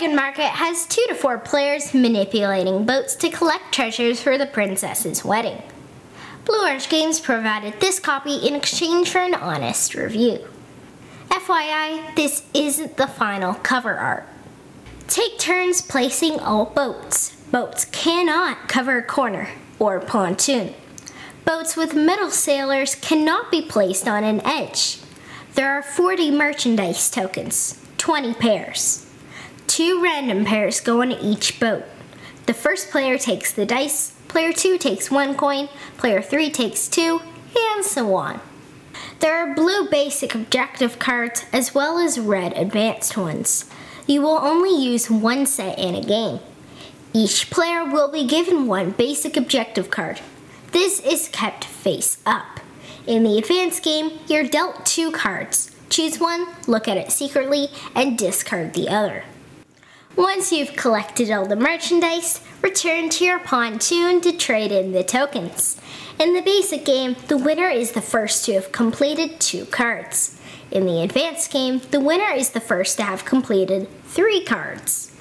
Dragon Market has two to four players manipulating boats to collect treasures for the princess's wedding. Blue Orange Games provided this copy in exchange for an honest review. FYI, this isn't the final cover art. Take turns placing all boats. Boats cannot cover a corner or pontoon. Boats with middle sailors cannot be placed on an edge. There are 40 merchandise tokens, 20 pairs. Two random pairs go on each boat. The first player takes the dice, player 2 takes one coin, player 3 takes two, and so on. There are blue basic objective cards as well as red advanced ones. You will only use one set in a game. Each player will be given one basic objective card. This is kept face up. In the advanced game, you're dealt two cards. Choose one, look at it secretly, and discard the other. Once you've collected all the merchandise, return to your pontoon to trade in the tokens. In the basic game, the winner is the first to have completed two cards. In the advanced game, the winner is the first to have completed three cards.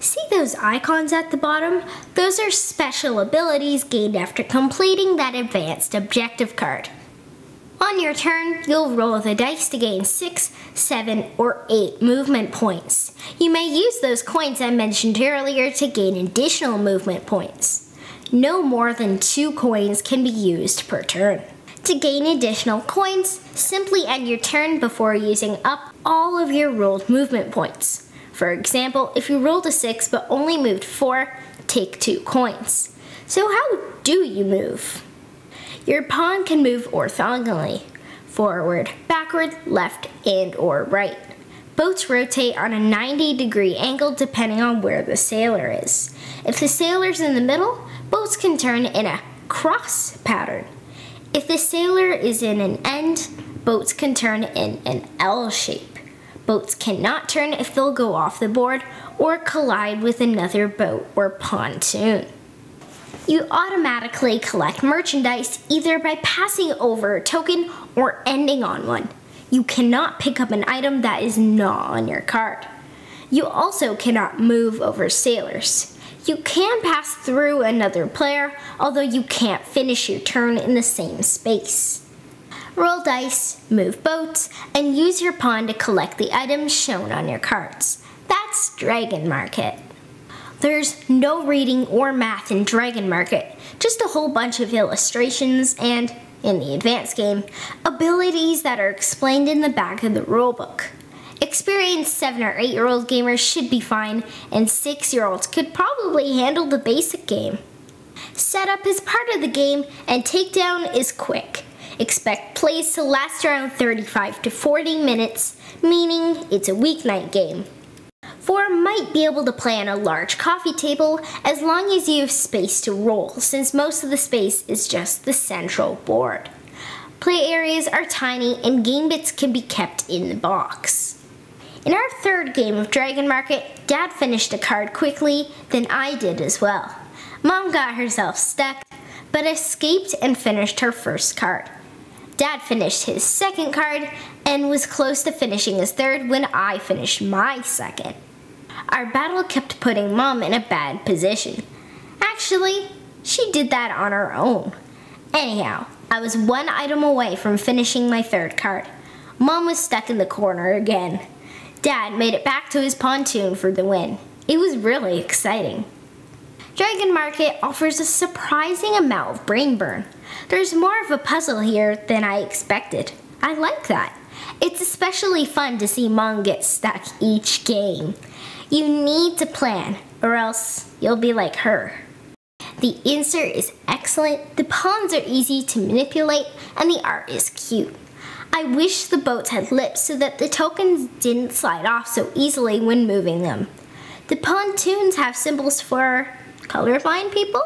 See those icons at the bottom? Those are special abilities gained after completing that advanced objective card. On your turn, you'll roll the dice to gain 6, 7, or 8 movement points. You may use those coins I mentioned earlier to gain additional movement points. No more than 2 coins can be used per turn. To gain additional coins, simply end your turn before using up all of your rolled movement points. For example, if you rolled a 6 but only moved 4, take 2 coins. So how do you move? Your pawn can move orthogonally, forward, backward, left, and or right. Boats rotate on a 90 degree angle depending on where the sailor is. If the sailor's in the middle, boats can turn in a cross pattern. If the sailor is in an end, boats can turn in an L shape. Boats cannot turn if they'll go off the board or collide with another boat or pontoon you automatically collect merchandise either by passing over a token or ending on one. You cannot pick up an item that is not on your card. You also cannot move over sailors. You can pass through another player, although you can't finish your turn in the same space. Roll dice, move boats, and use your pawn to collect the items shown on your cards. That's Dragon Market. There's no reading or math in Dragon Market, just a whole bunch of illustrations and, in the advanced game, abilities that are explained in the back of the rulebook. Experienced 7 or 8 year old gamers should be fine, and 6 year olds could probably handle the basic game. Setup is part of the game, and takedown is quick. Expect plays to last around 35 to 40 minutes, meaning it's a weeknight game. Four might be able to play on a large coffee table as long as you have space to roll, since most of the space is just the central board. Play areas are tiny and game bits can be kept in the box. In our third game of Dragon Market, Dad finished a card quickly, then I did as well. Mom got herself stuck, but escaped and finished her first card. Dad finished his second card and was close to finishing his third when I finished my second. Our battle kept putting Mom in a bad position. Actually, she did that on her own. Anyhow, I was one item away from finishing my third card. Mom was stuck in the corner again. Dad made it back to his pontoon for the win. It was really exciting. Dragon Market offers a surprising amount of brain burn. There's more of a puzzle here than I expected. I like that. It's especially fun to see Mom get stuck each game. You need to plan, or else you'll be like her. The insert is excellent, the pawns are easy to manipulate, and the art is cute. I wish the boats had lips so that the tokens didn't slide off so easily when moving them. The pontoons have symbols for colorblind people?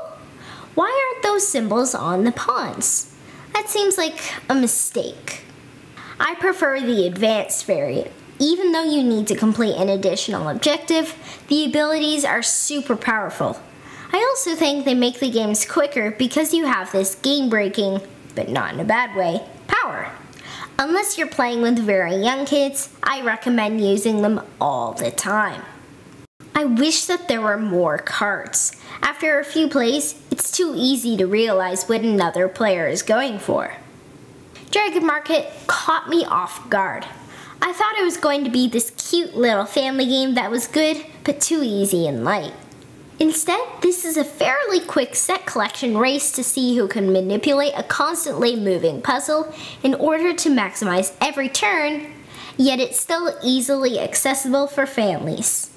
Why aren't those symbols on the pawns? That seems like a mistake. I prefer the advanced variant. Even though you need to complete an additional objective, the abilities are super powerful. I also think they make the games quicker because you have this game-breaking, but not in a bad way, power. Unless you're playing with very young kids, I recommend using them all the time. I wish that there were more cards. After a few plays, it's too easy to realize what another player is going for. Dragon Market caught me off guard. I thought it was going to be this cute little family game that was good, but too easy and light. Instead, this is a fairly quick set collection race to see who can manipulate a constantly moving puzzle in order to maximize every turn, yet it's still easily accessible for families.